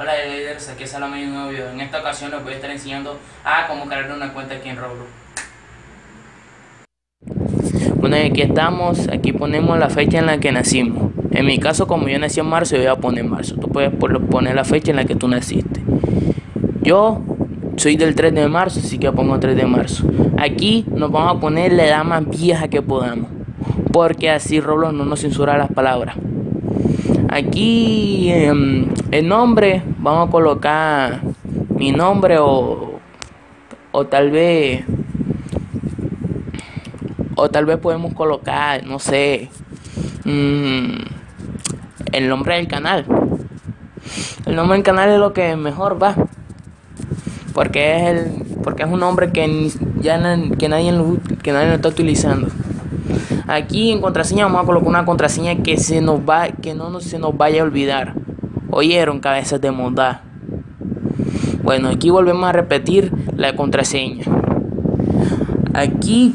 Hola líderes, aquí es Salomé un nuevo video. En esta ocasión les voy a estar enseñando a cómo crear una cuenta aquí en Roblox. Bueno, aquí estamos, aquí ponemos la fecha en la que nacimos. En mi caso, como yo nací en marzo, yo voy a poner marzo. Tú puedes poner la fecha en la que tú naciste. Yo soy del 3 de marzo, así que pongo 3 de marzo. Aquí nos vamos a poner la edad más vieja que podamos. Porque así Roblox no nos censura las palabras. Aquí em, el nombre, vamos a colocar mi nombre o, o tal vez o tal vez podemos colocar, no sé, mm, el nombre del canal. El nombre del canal es lo que mejor va. Porque es el porque es un nombre que ya que nadie lo, que nadie lo está utilizando. Aquí en contraseña vamos a colocar una contraseña que se nos va, que no se nos vaya a olvidar. Oyeron cabezas de mondad. Bueno, aquí volvemos a repetir la contraseña. Aquí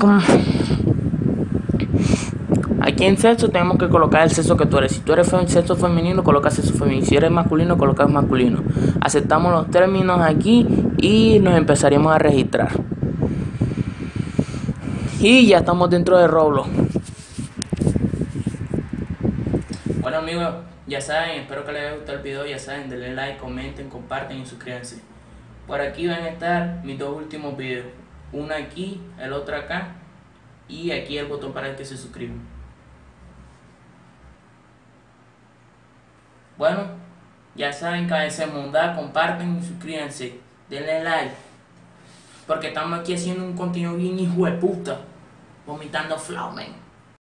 Aquí en sexo tenemos que colocar el sexo que tú eres. Si tú eres sexo femenino, coloca sexo femenino. Si eres masculino, colocas masculino. Aceptamos los términos aquí y nos empezaremos a registrar. Y ya estamos dentro de Roblox. Bueno amigos, ya saben, espero que les haya gustado el video, ya saben, denle like, comenten, comparten y suscríbanse. Por aquí van a estar mis dos últimos videos, uno aquí, el otro acá y aquí el botón para que se suscriban. Bueno, ya saben, cabeza mundar, comparten y suscríbanse, denle like, porque estamos aquí haciendo un contenido bien hijo de puta, vomitando flow, man.